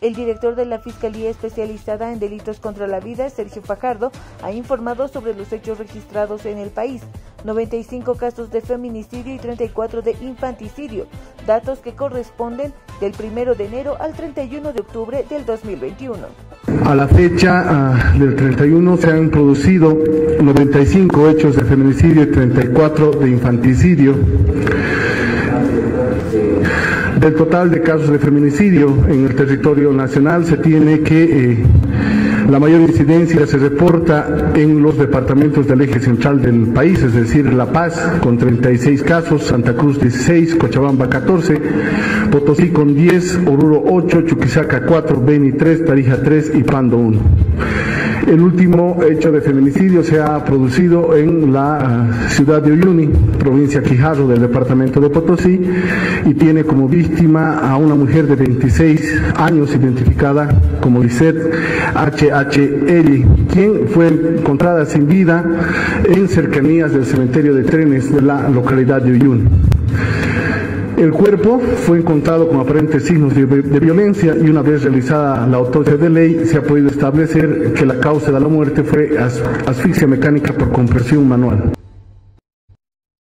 El director de la Fiscalía Especializada en Delitos contra la Vida, Sergio Fajardo, ha informado sobre los hechos registrados en el país. 95 casos de feminicidio y 34 de infanticidio, datos que corresponden del 1 de enero al 31 de octubre del 2021. A la fecha ah, del 31 se han producido 95 hechos de feminicidio y 34 de infanticidio. Del total de casos de feminicidio en el territorio nacional se tiene que eh, la mayor incidencia se reporta en los departamentos del eje central del país, es decir, La Paz con 36 casos, Santa Cruz 16, Cochabamba 14, Potosí con 10, Oruro 8, Chuquisaca 4, Beni 3, Tarija 3 y Pando 1. El último hecho de feminicidio se ha producido en la ah, ciudad de Uyuni, provincia Quijarro del departamento de Potosí, y tiene como víctima a una mujer de 26 años identificada como Lisette H.H. quien fue encontrada sin vida en cercanías del cementerio de trenes de la localidad de Uyuni. El cuerpo fue encontrado con aparentes signos de, violencia y una vez realizada la autopsia de ley se ha podido establecer que la causa de la muerte fue asfixia mecánica por compresión manual.